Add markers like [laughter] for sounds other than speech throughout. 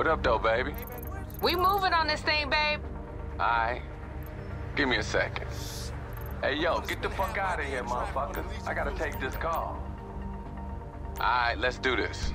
What up, though, baby? We moving on this thing, babe. Alright. Give me a second. Hey, yo, get the fuck out of here, motherfucker. I gotta take this call. Alright, let's do this.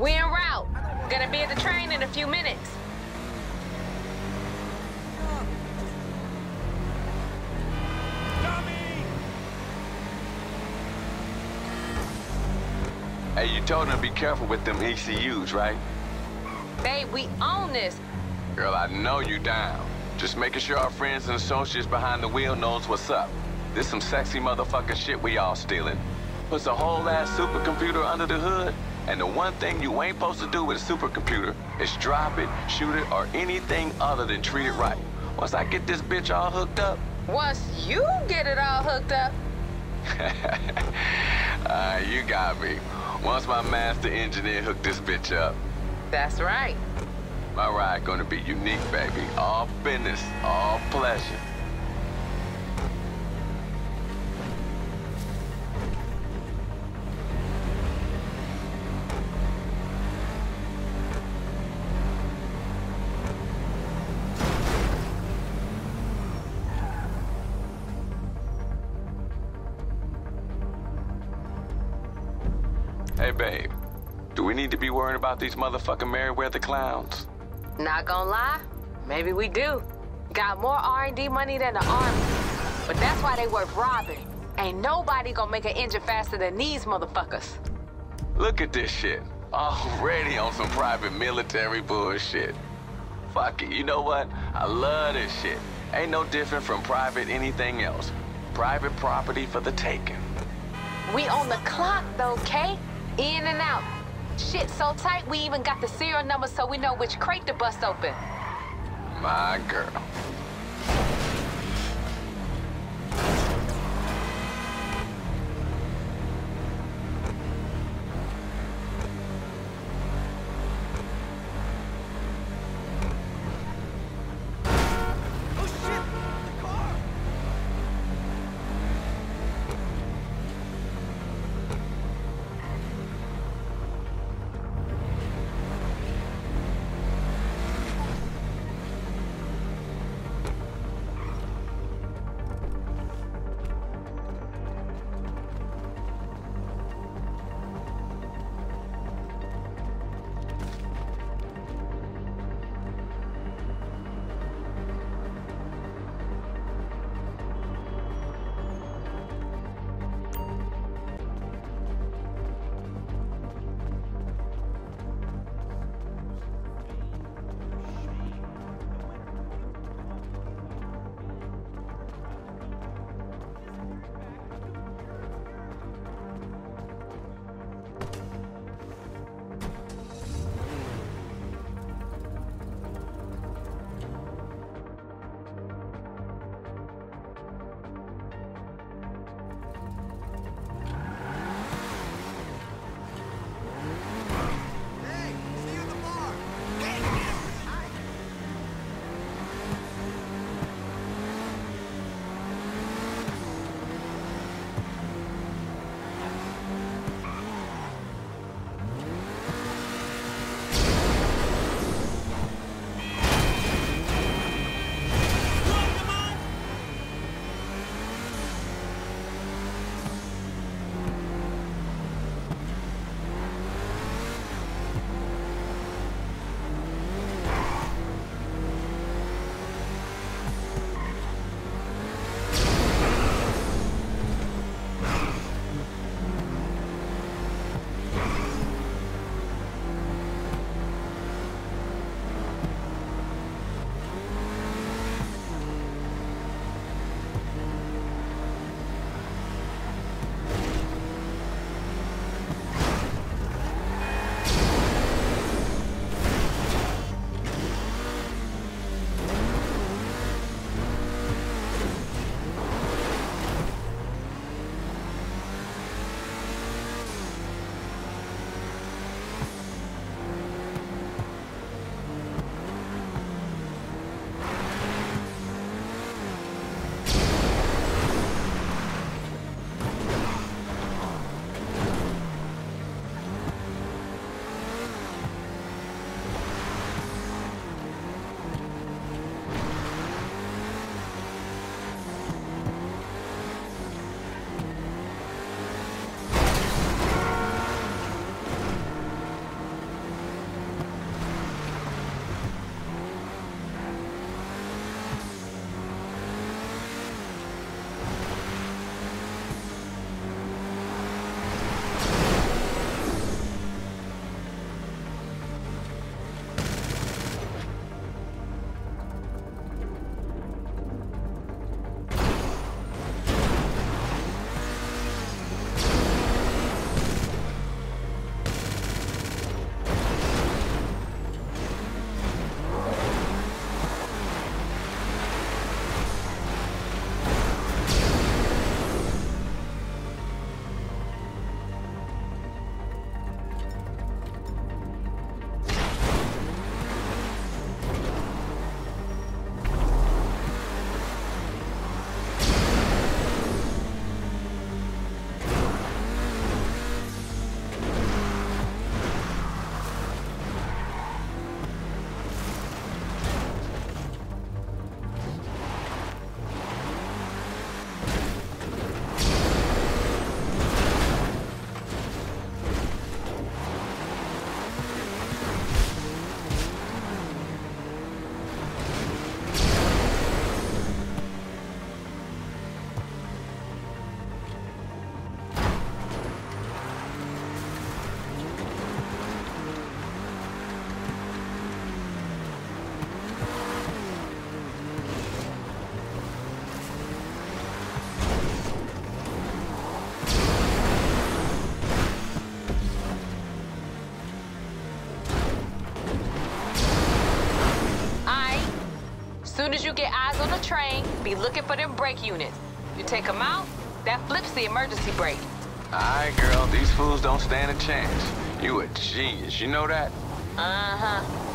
We en route. Gonna be at the train in a few minutes. Hey, you told him to be careful with them ECUs, right? Babe, we own this. Girl, I know you down. Just making sure our friends and associates behind the wheel knows what's up. This some sexy motherfucking shit we all stealing. Puts a whole ass supercomputer under the hood, and the one thing you ain't supposed to do with a supercomputer is drop it, shoot it, or anything other than treat it right. Once I get this bitch all hooked up, Once you get it all hooked up, [laughs] uh, you got me. Once my master engineer hooked this bitch up, that's right. my ride gonna be unique, baby. All business, all pleasure. Hey, babe. Need to be worrying about these motherfucking Merryweather clowns? Not gonna lie, maybe we do. Got more R&D money than the army. But that's why they worth robbing. Ain't nobody gonna make an engine faster than these motherfuckers. Look at this shit. Already on some private military bullshit. Fuck it, you know what? I love this shit. Ain't no different from private anything else. Private property for the taking. We on the clock though, Kay. In and out. Shit so tight we even got the serial number so we know which crate to bust open. My girl. Train, be looking for them brake units. You take them out, that flips the emergency brake. Alright, girl, these fools don't stand a chance. You a genius, you know that? Uh-huh.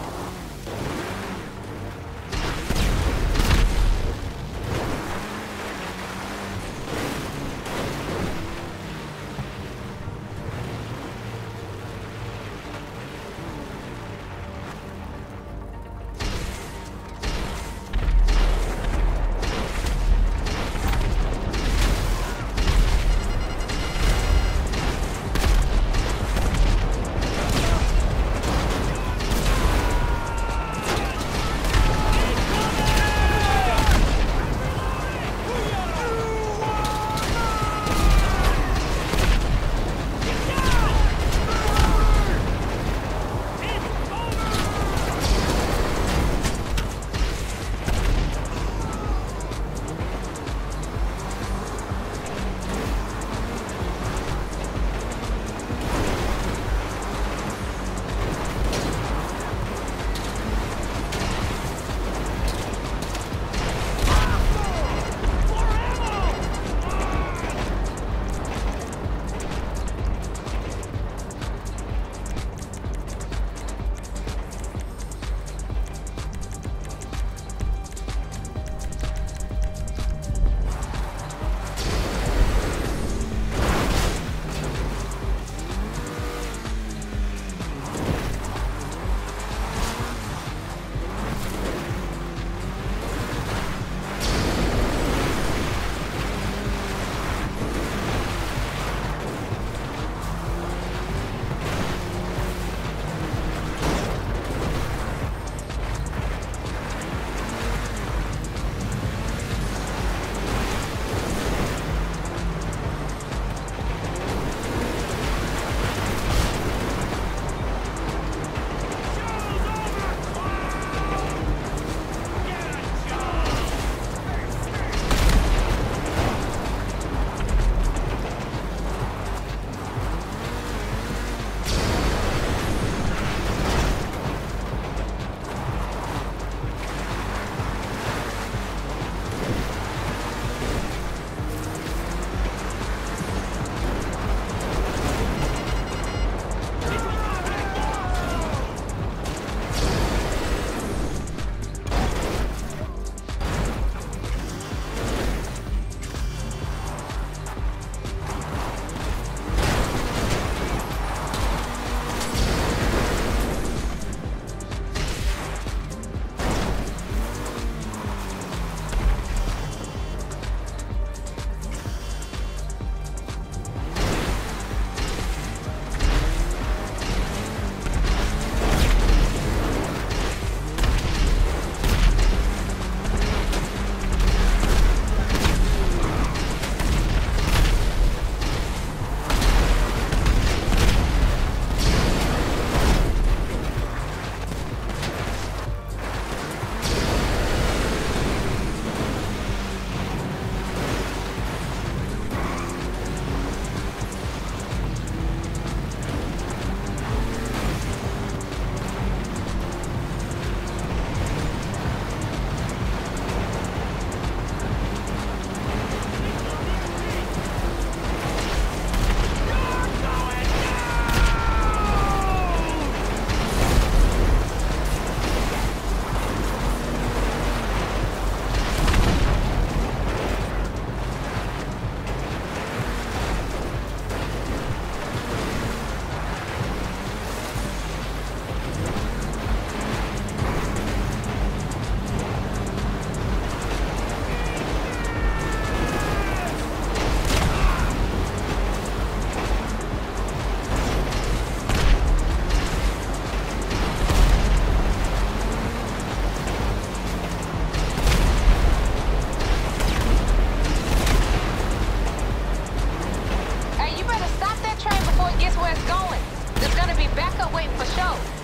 guys going. There's gonna be backup waiting for show.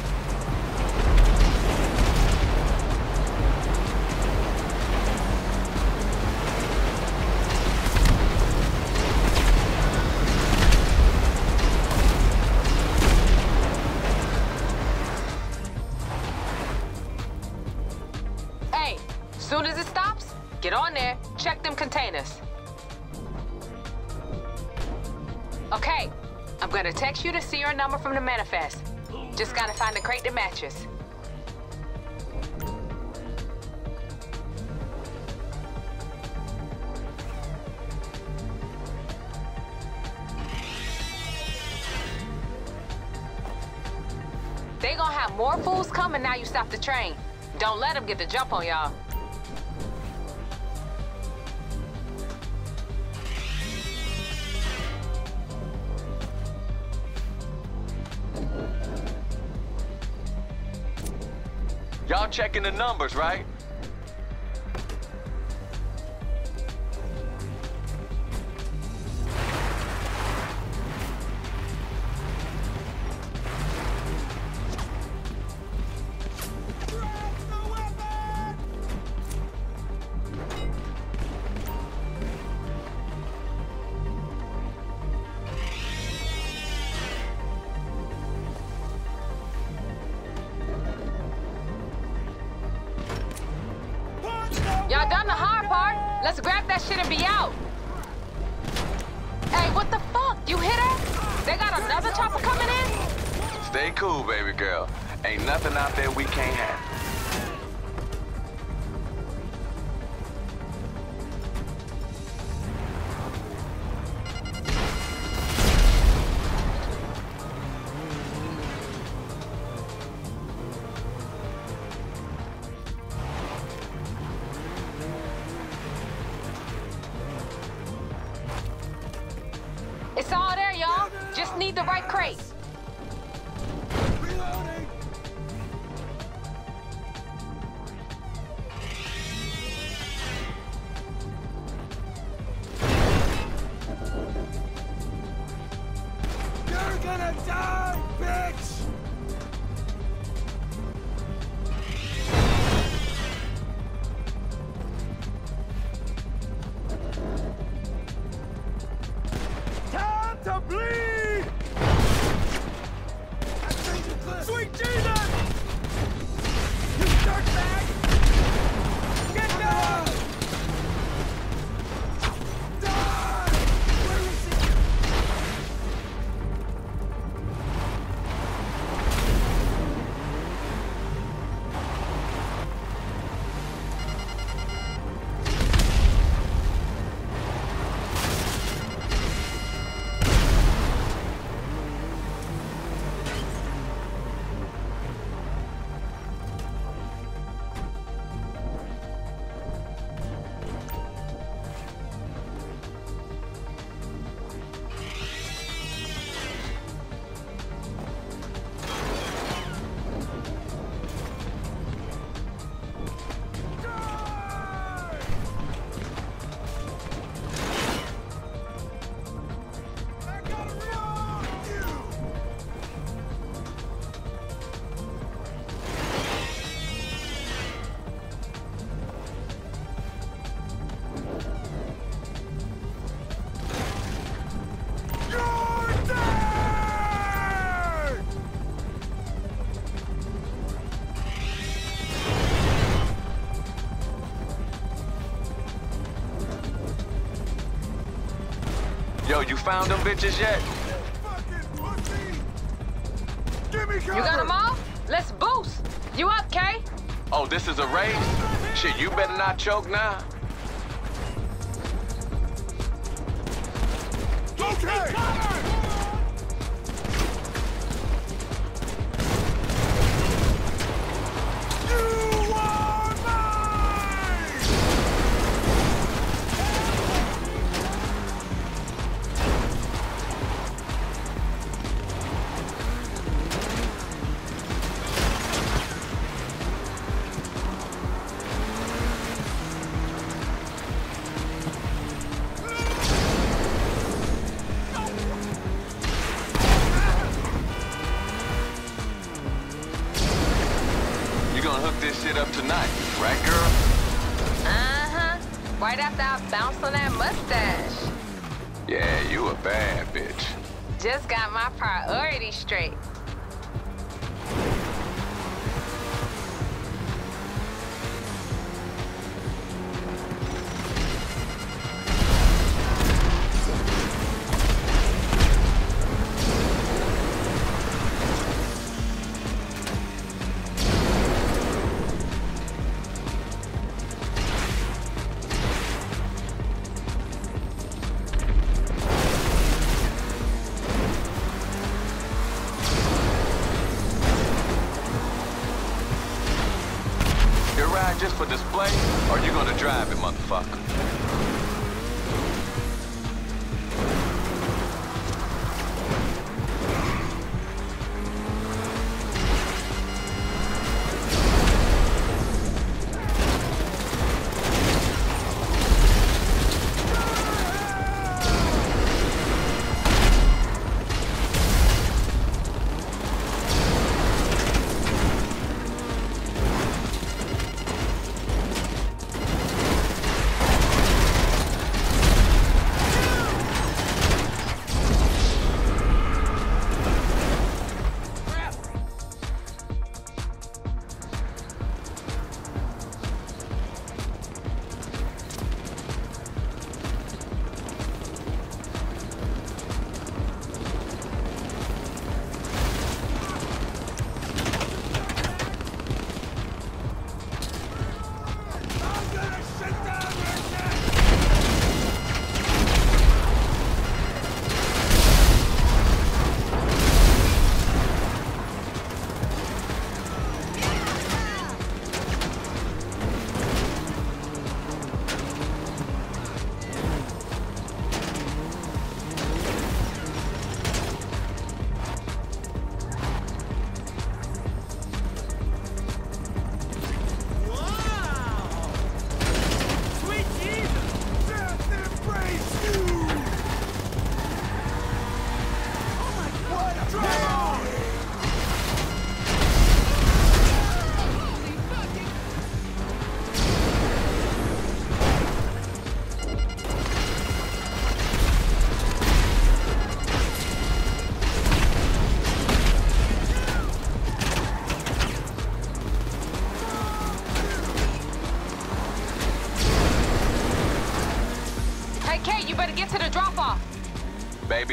Your number from the manifest. Just gotta find the crate that matches. They gonna have more fools coming now you stop the train. Don't let them get the jump on y'all. Checking the numbers, right? Grab that shit and be out. Hey, what the fuck? You hit her? They got another chopper coming in? Stay cool, baby girl. Ain't nothing out there we can't have. Crate. Yo, you found them bitches yet? Give me cover! You got them all? Let's boost. You up, Kay? Oh, this is a race? Shit, you better not choke now. Okay! Right after I bounced on that mustache. Yeah, you a bad bitch. Just got my priorities straight. Display, or you gonna drive it, motherfucker?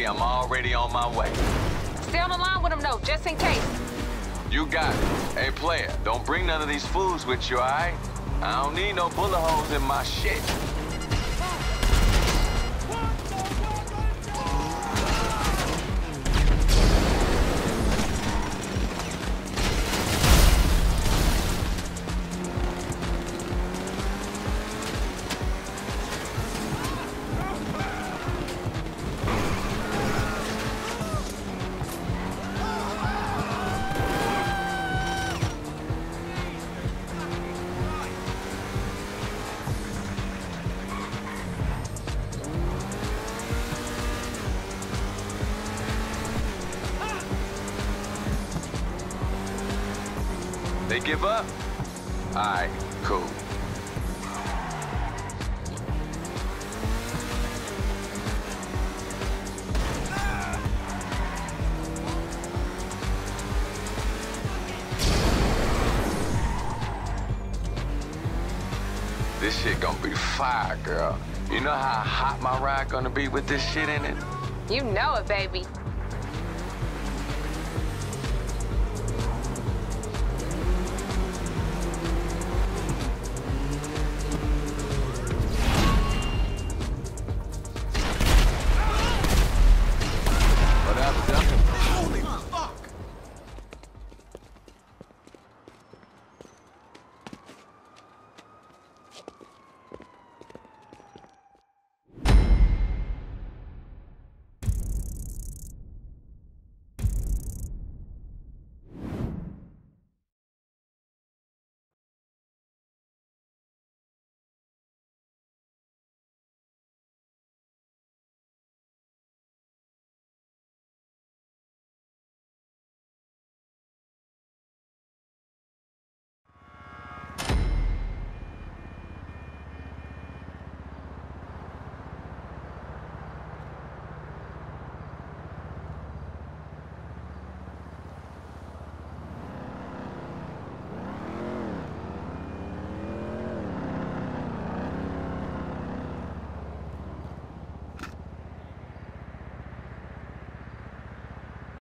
I'm already on my way. Stay on the line with him, though, just in case. You got it. Hey, player, don't bring none of these fools with you, all right? I don't need no bullet holes in my shit. They give up? All right, cool. This shit gonna be fire, girl. You know how hot my ride gonna be with this shit in it? You know it, baby.